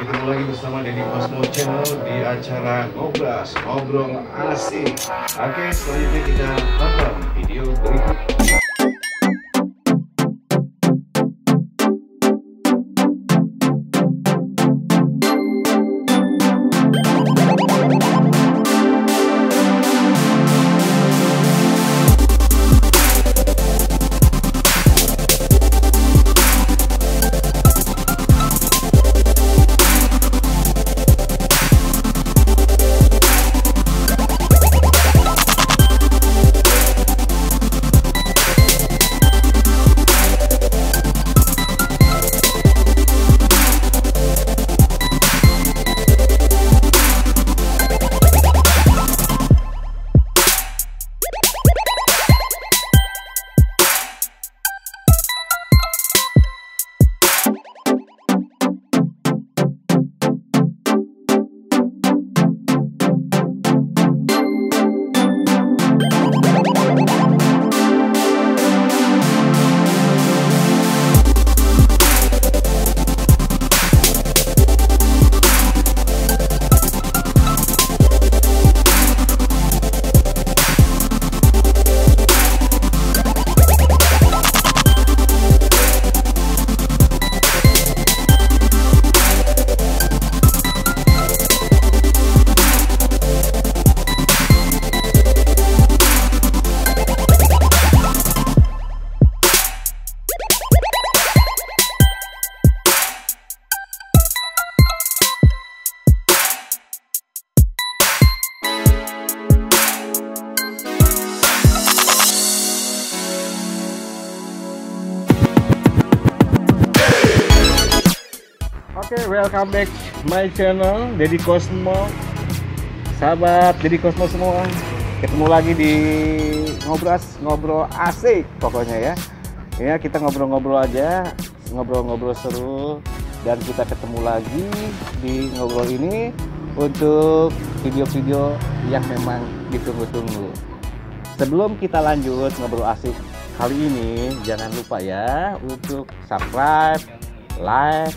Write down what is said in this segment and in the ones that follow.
ketemu lagi bersama Deddy Cosmo Channel di acara Ngobras, Ngobrol Asik. Oke, selanjutnya kita tonton video berikut. Oke, welcome back my channel Deddy Cosmo. Sahabat Deddy Cosmo semua, ketemu lagi di ngobras ngobrol asik pokoknya ya. Ya kita ngobrol-ngobrol aja, ngobrol-ngobrol seru dan kita ketemu lagi di ngobrol ini untuk video-video yang memang ditunggu-tunggu. Sebelum kita lanjut ngobrol asik kali ini, jangan lupa ya untuk subscribe, like,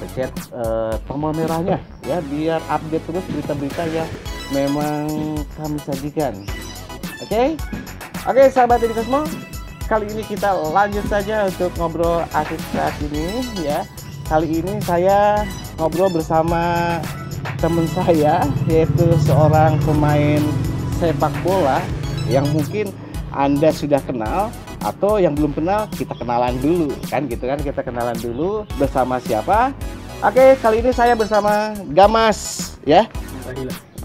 pencet eh, tombol merahnya ya biar update terus berita-berita yang memang kami sajikan. Oke? Oke sahabat Deddy Cosmo, kali ini kita lanjut saja untuk ngobrol asik saat ini ya. Kali ini saya ngobrol bersama teman saya yaitu seorang pemain sepak bola yang mungkin Anda sudah kenal atau yang belum kenal kita kenalan dulu kan gitu kan kita kenalan dulu bersama siapa oke kali ini saya bersama Gamas ya.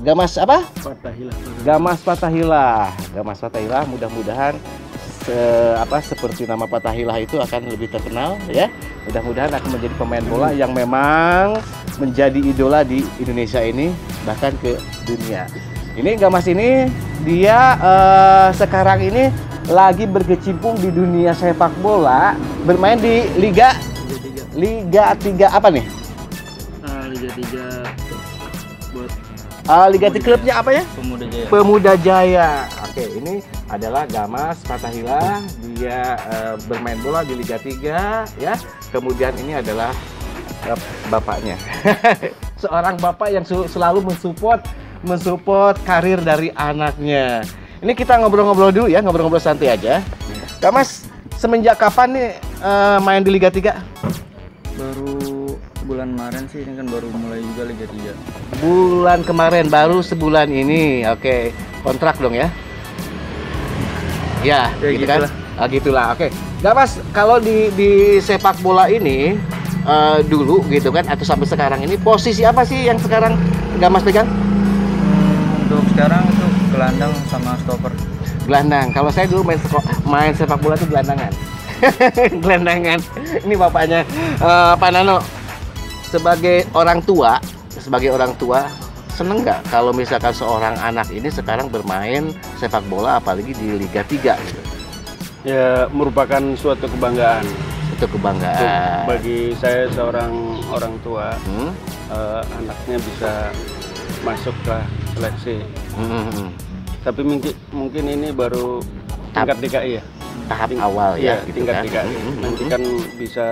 Gamas apa Fatahila. Gamas Fatahila Gamas Fatahila mudah-mudahan se- apa seperti nama Fatahila itu akan lebih terkenal ya mudah-mudahan akan menjadi pemain bola yang memang menjadi idola di Indonesia ini bahkan ke dunia ini Gamas ini dia eh, sekarang ini lagi berkecimpung di dunia sepak bola bermain di Liga Liga 3. Liga 3 apa nih? Liga 3 buat Eh, Liga 3 klubnya apa ya? pemuda jaya. Pemuda Jaya. Oke, ini adalah Gamas Fatahila. Dia eh, bermain bola di Liga 3 ya. Kemudian ini adalah eh, bapaknya. Seorang bapak yang selalu mensupport mensupport karir dari anaknya. Ini kita ngobrol-ngobrol dulu ya, ngobrol-ngobrol santai aja. Gamas, semenjak kapan nih eh, main di Liga 3? Baru bulan kemarin sih ini kan baru mulai juga Liga 3. Bulan kemarin baru sebulan ini. Oke, kontrak dong ya. Ya, Ya, gitu kan. gitulah. Ah, gitulah. Oke. Nggak Mas, kalau di di sepak bola ini eh, dulu gitu kan atau sampai sekarang ini posisi apa sih yang sekarang nggak Mas pegang? Untuk sekarang itu gelandang sama stopper. Gelandang. Kalau saya dulu main seko- main sepak bola itu gelandangan. gelandangan. Ini bapaknya Eh, Pak Nano. Sebagai orang tua, sebagai orang tua seneng nggak kalau misalkan seorang anak ini sekarang bermain sepak bola apalagi di Liga 3 gitu. ya merupakan suatu kebanggaan Untuk- kebanggaan. bagi saya seorang orang tua Hmm? eh, anaknya bisa masuk ke seleksi Hmm, hmm, hmm. tapi mungkin mungkin ini baru tingkat DKI ya Tahap Ting- awal ya, Iya, gitu tingkat kan. DKI Hmm, hmm, nanti kan bisa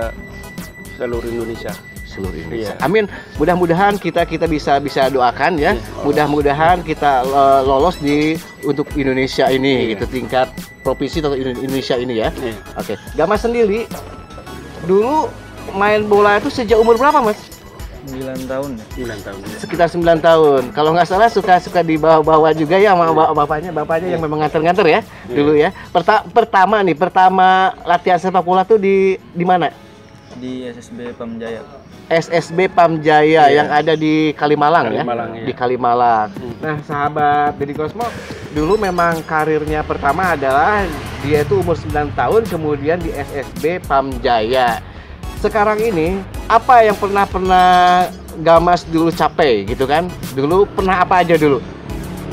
seluruh Indonesia seluruh Indonesia. Iya. Amin. Mudah-mudahan kita kita bisa bisa doakan ya. Iya. Mudah-mudahan kita eh, lolos di untuk Indonesia ini Iya. gitu tingkat provinsi atau Indo- Indonesia ini ya. Iya. Oke. Gamas sendiri dulu main bola itu sejak umur berapa, Mas? 9 tahun ya. 9 tahun. ya. Sekitar 9 tahun. Kalau nggak salah suka-suka dibawa-bawa juga ya sama bap- bapaknya, bapaknya yang memang nganter-nganter ya dulu ya. Perta- pertama nih, pertama latihan sepak bola tuh di di mana? Di SSB Pamjaya. SSB Pamjaya yang ada di Kalimalang, Kalimalang, ya. iya. Di Kalimalang. Hmm. Nah, sahabat Deddy Kosmo, dulu memang karirnya pertama adalah dia itu umur 9 tahun kemudian di SSB Pamjaya. Sekarang ini apa yang pernah pernah Gamas dulu capai gitu kan? Dulu pernah apa aja dulu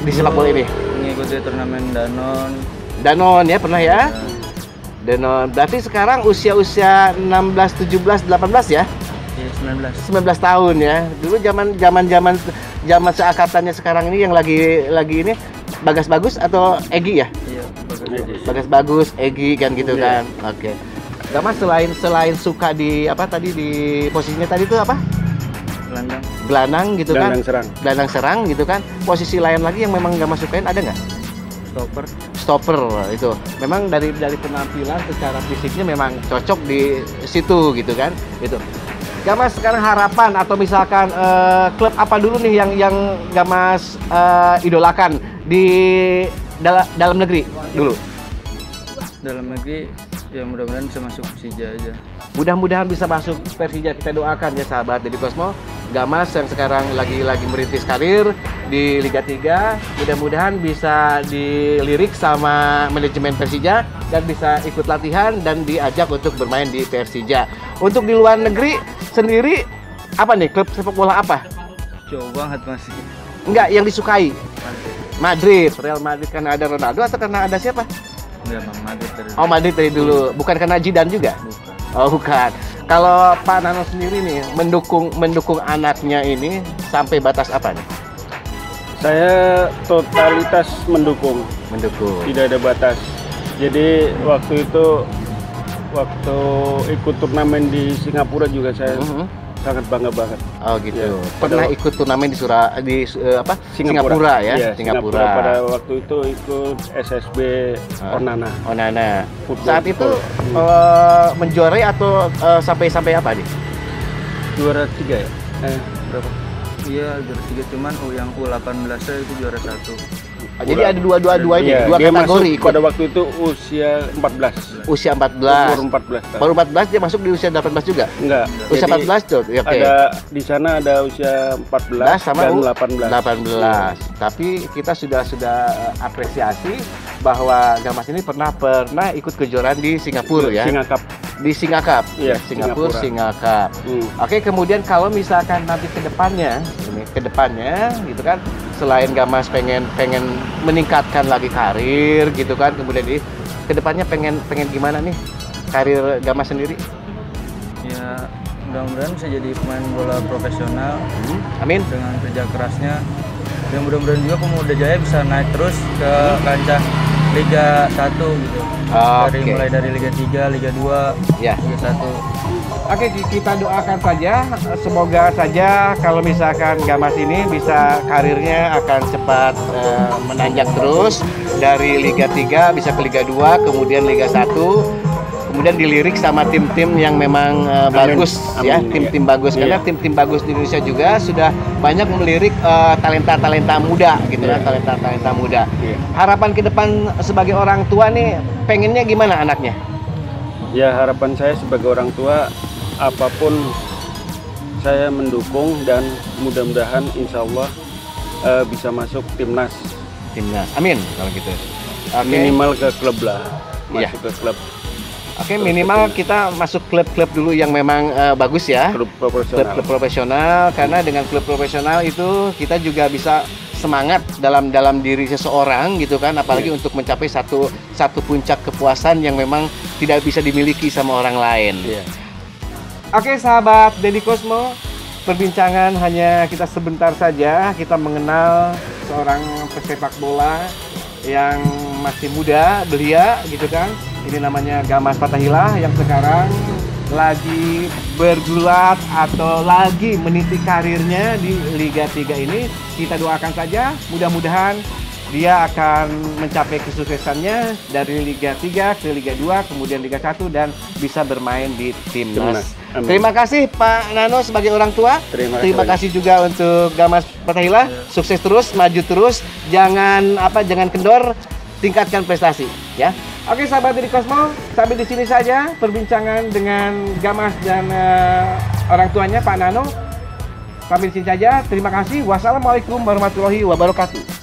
di sepak bola ini? Mengikuti turnamen Danon. Danon ya pernah ya? dan Danon. Berarti sekarang usia-usia 16, 17, 18 ya? Iya 19. 19 tahun ya. Dulu zaman zaman zaman zaman seangkatannya sekarang ini yang lagi lagi ini Bagas Bagus atau Egi ya? Iya, bagus. Bagas Bagus, Egi kan gitu Iya. kan. Oke. Gama selain selain suka di apa tadi di posisinya tadi itu apa? Gelandang. Gelandang gitu kan? Gelandang serang. Gelandang serang gitu kan. Posisi lain lagi yang memang Gama sukain ada nggak? Stopper. Stopper itu. Memang dari dari penampilan secara fisiknya memang cocok di situ gitu kan. Gitu. Gamas sekarang harapan atau misalkan eh, klub apa dulu nih yang yang Gamas eh, idolakan di dala- dalam negeri dulu. Dalam negeri ya mudah-mudahan bisa masuk Persija aja. Mudah-mudahan bisa masuk Persija kita doakan ya sahabat Deddy Kosmo. Gamas yang sekarang lagi-lagi merintis karir di Liga 3, mudah-mudahan bisa dilirik sama manajemen Persija dan bisa ikut latihan dan diajak untuk bermain di Persija. Untuk di luar negeri sendiri apa nih klub sepak bola apa? Jauh banget masih. Enggak yang disukai. Madrid. Real Madrid karena ada Ronaldo atau karena ada siapa? Enggak Madrid dari Oh Madrid dari dulu, bukan karena Zidane juga. bukan. Oh bukan. Kalau Pak Nano sendiri nih mendukung mendukung anaknya ini sampai batas apa nih? Saya totalitas mendukung, Mendukung. tidak ada batas. Jadi waktu itu waktu ikut turnamen di Singapura juga saya Mhm. Sangat bangga banget. Oh gitu. Ya, Pernah pada- ikut turnamen di Sura di eh, apa? Singapura, ya. Iya, Singapura. Pada waktu itu ikut SSB Ah. Onana. Oh Nana. Football Saat itu. Hmm. eh, menjuarai atau eh, sampai sampai apa nih? Juara tiga ya? Eh, Berapa? Iya juara tiga cuman yang U18 nya itu juara satu. Oh, jadi ada dua dua dua ini, iya, dua dia kategori masuk pada waktu itu usia 14. Usia Umur 14. 14 tahun. Baru 14 dia masuk di usia 18 juga. Enggak. Usia Jadi 14 tuh. Ya, Oke. Ada di sana ada usia 14 sama dan U 18. 18. Tapi kita sudah sudah apresiasi bahwa Gamas ini pernah pernah ikut kejuaraan di Singapura ya. Singa Cup. Di Singakap. Iya, Singapura, Singapura. Singakap. Hmm. Oke, kemudian kalau misalkan nanti ke depannya, ini ke depannya gitu kan, selain Gamas pengen pengen meningkatkan lagi karir gitu kan, kemudian di ke depannya pengen pengen gimana nih karir Gamas sendiri? Ya mudah-mudahan bisa jadi pemain bola profesional Hmm, Amin. dengan kerja kerasnya. Dan mudah-mudahan juga Pemuda Jaya bisa naik terus ke kancah Liga 1 gitu. Dari Oke. mulai dari Liga 3, Liga 2, Ya. Liga 1. Oke, ki- kita doakan saja. Semoga saja kalau misalkan Gamas ini bisa karirnya akan cepat eh, menanjak terus dari Liga 3 bisa ke Liga 2, kemudian Liga 1, kemudian dilirik sama tim-tim yang memang Amin. bagus Amin. ya, tim-tim bagus karena Iya. tim-tim bagus di Indonesia juga sudah banyak melirik eh, talenta-talenta muda gitu kan, Iya. talenta-talenta muda. Iya. Harapan ke depan sebagai orang tua nih pengennya gimana anaknya? Ya harapan saya sebagai orang tua apa pun saya mendukung dan mudah-mudahan insya Allah eh, bisa masuk timnas Timnas. Amin kalau gitu. Oke. minimal ke klub lah Iya. masuk ke klub Oke, minimal kita masuk klub-klub dulu yang memang eh, bagus ya. klub profesional. Klub-klub profesional karena dengan klub profesional itu kita juga bisa semangat dalam dalam diri seseorang gitu kan apalagi Iya. untuk mencapai satu satu puncak kepuasan yang memang tidak bisa dimiliki sama orang lain. Iya. Oke sahabat Deddy Cosmo, perbincangan hanya kita sebentar saja kita mengenal seorang pesepak bola yang masih muda, belia gitu kan. Ini namanya Gamas Fatahillah yang sekarang lagi bergulat atau lagi meniti karirnya di Liga 3 ini, kita doakan saja mudah-mudahan dia akan mencapai kesuksesannya dari Liga 3 ke Liga 2, kemudian Liga 1 dan bisa bermain di timnas. Amin. Terima kasih Pak Nano sebagai orang tua. Terima kasih Terima kasih juga untuk Gamas Fatahila. Sukses terus, maju terus. Jangan apa jangan kendor, tingkatkan prestasi ya. Oke sahabat dari Cosmo, sampai di sini saja perbincangan dengan Gamas dan eh, orang tuanya Pak Nano. Sampai di sini saja. Terima kasih. Wassalamualaikum warahmatullahi wabarakatuh.